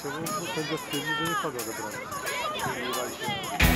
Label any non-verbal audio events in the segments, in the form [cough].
その戦略って非常に深く分けてます。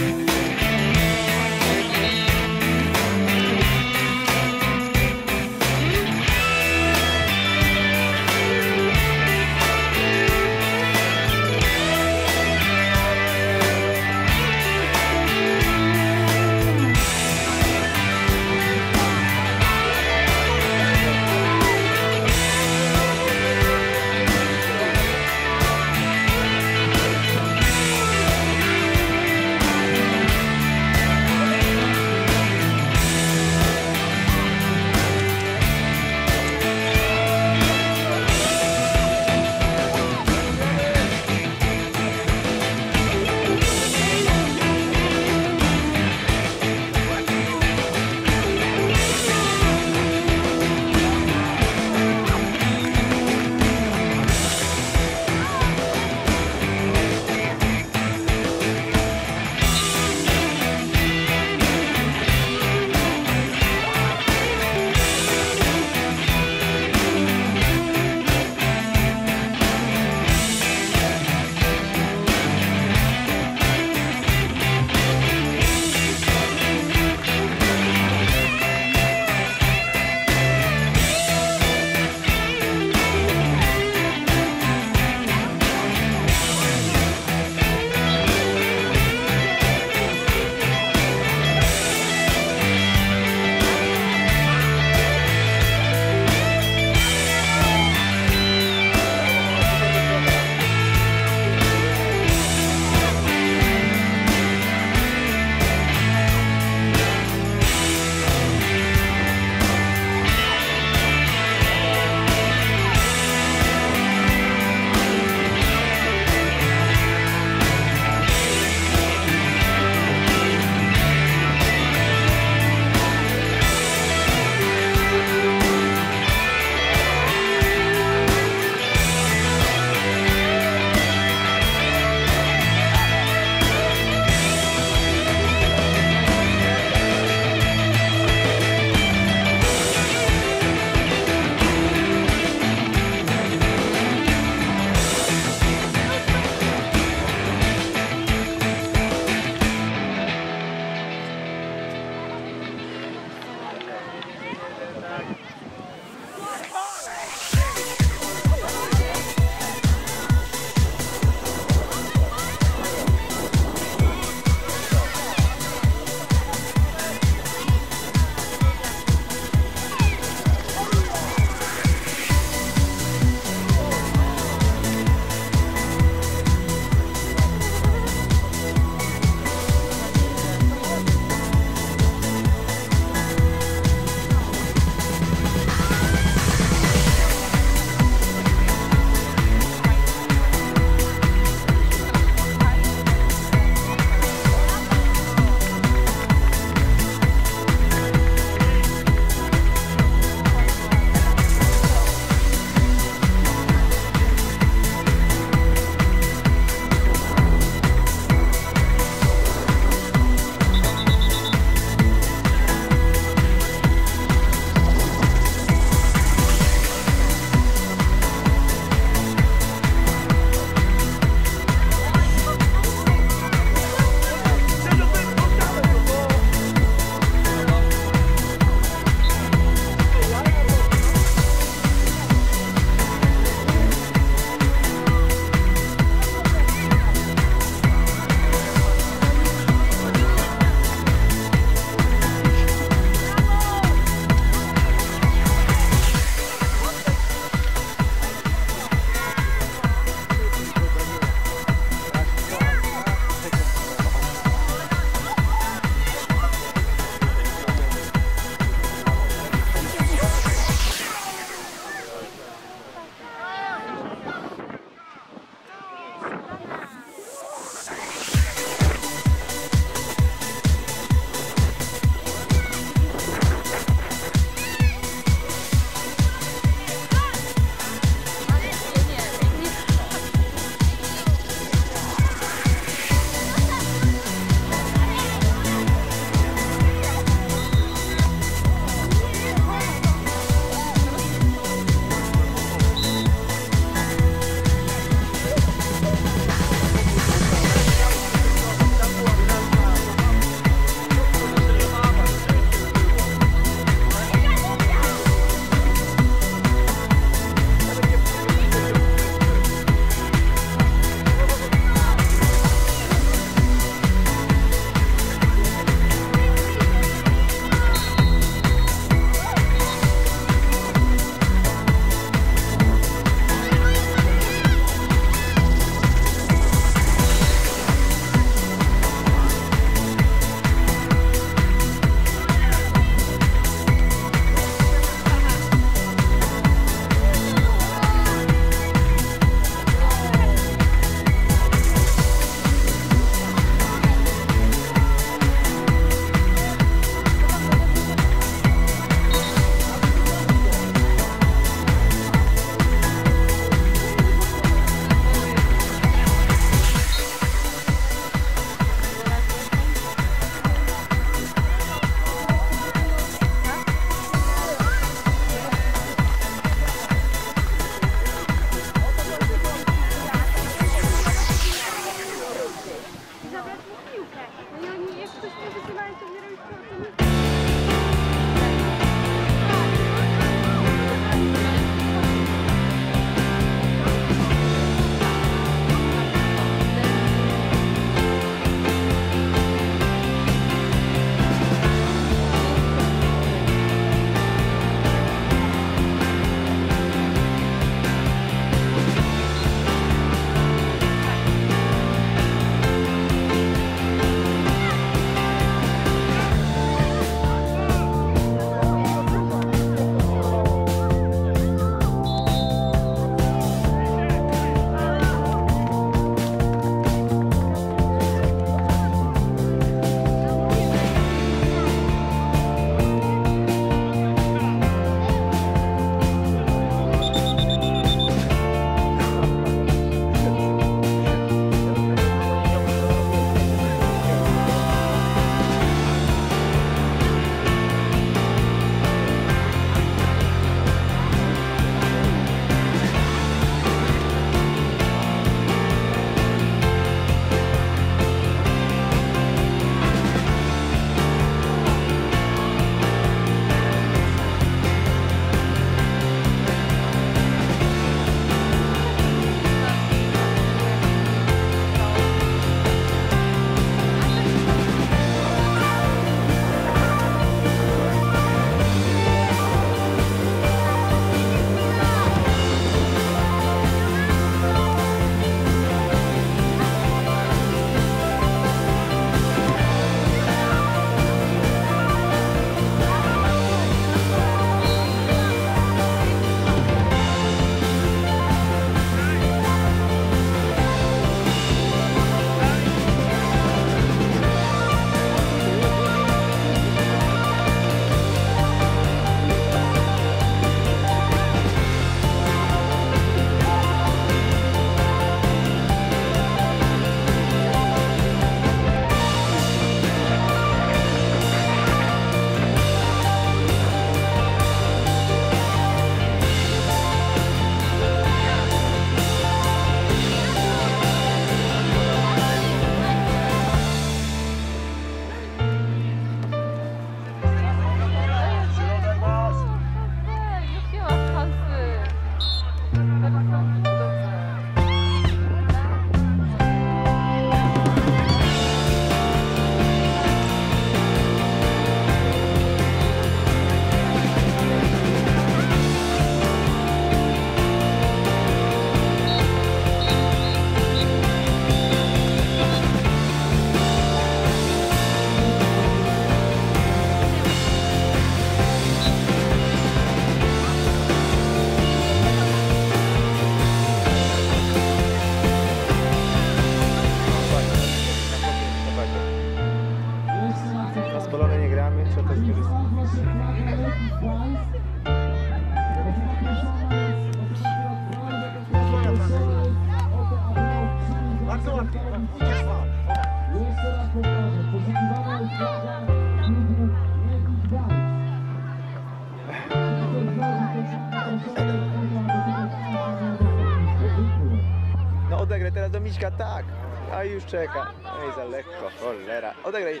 Już czeka. Ej, za lekko, cholera. Odegraj.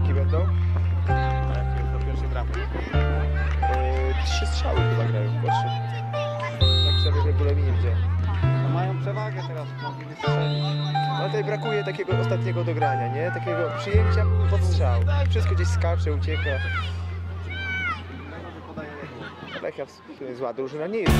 Karniaki będą? Tak, do pierwszej bramki. Yy, trzy strzały chyba grają w koszy. Tak sobie w regulaminie widziałem. No mają przewagę teraz, mogli strzelić. No tutaj brakuje takiego ostatniego dogrania, nie? Takiego przyjęcia pod strzał. Wszystko gdzieś skacze, ucieka. Lechia w sumie zła drużyna nie jest.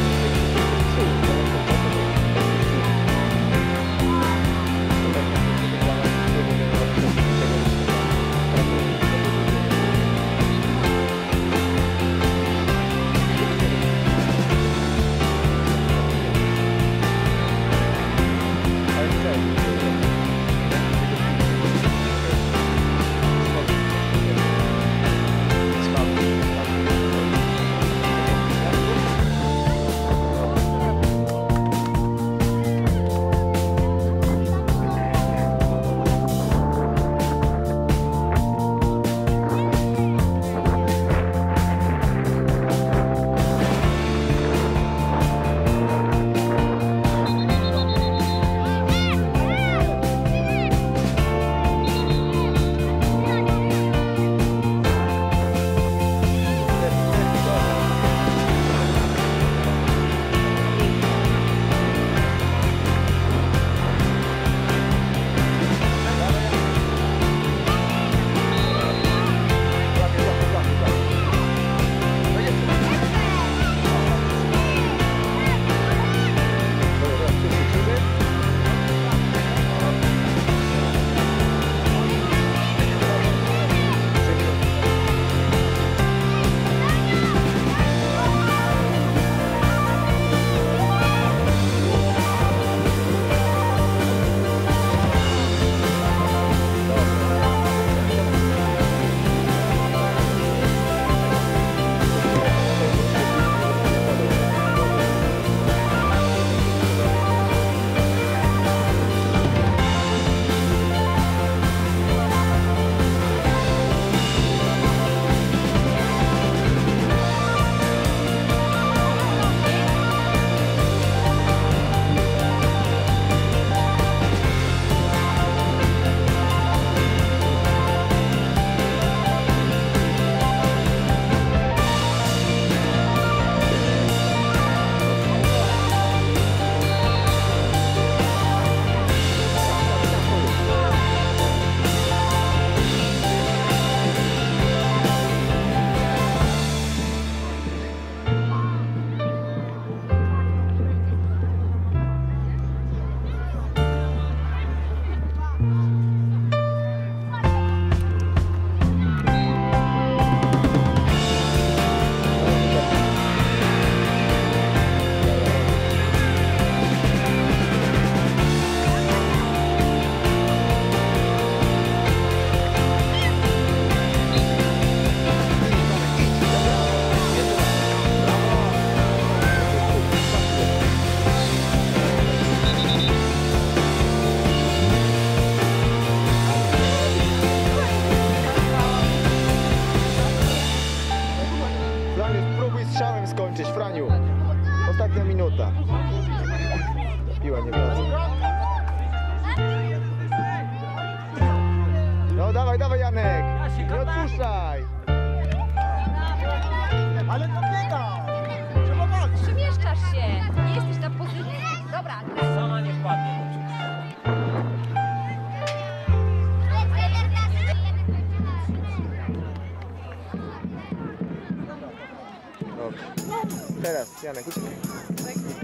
Teraz Janek, uciekaj.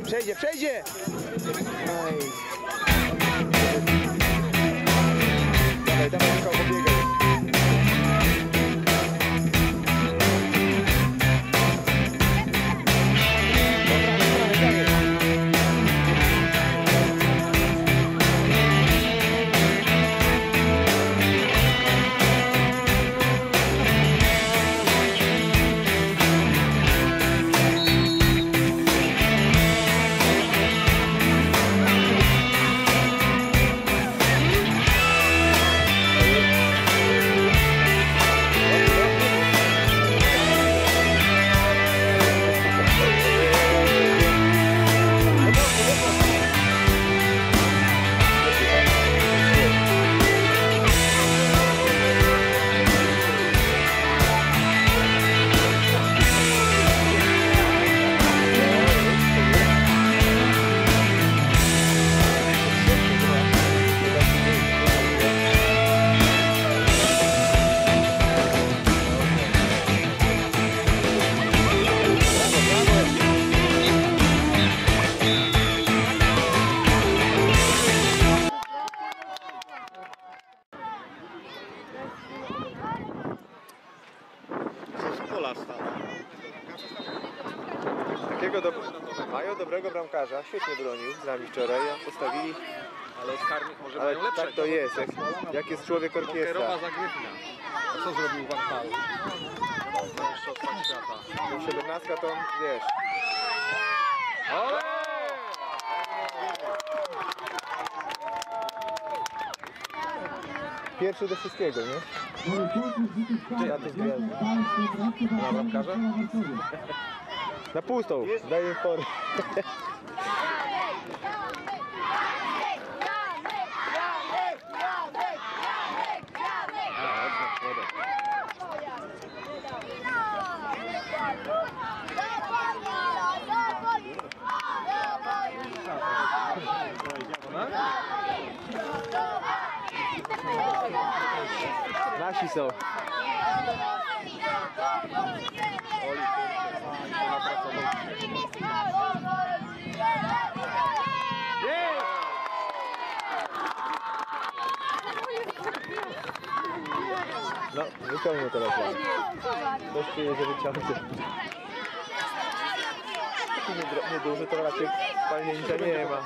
Przejdzie, przejdzie! Aj. Dawaj, dawaj, Michał. Z nami wczoraj, postawili, Ale od karnych może ale mają lepszego. tak to jest, jak, jak jest człowiek orkiestra. Zagrywnia. A co zrobił Van Hal? W mistrzostwach świata. Tą 17 to, wiesz, Ole! pierwszy do wszystkiego, nie? To zgadzam. Na bramkarza? Na pustą, daję forę. [laughs] So. No, wyciągnę teraz. Ktoś przyjedzie, wyciągnie. Nieduży to raczej palnięcia nie ma.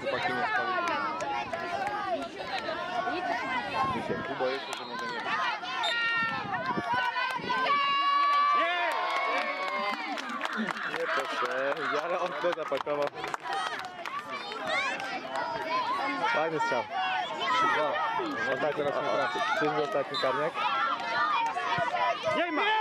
Chłopaki nie spali. Dzisiaj. Boję się, że może nie być. Nie poszedł, ale on to zapakował. Fajny strzał. Ostatni, teraz nie trafi. Czyżby ostatni karniak? Nie ma!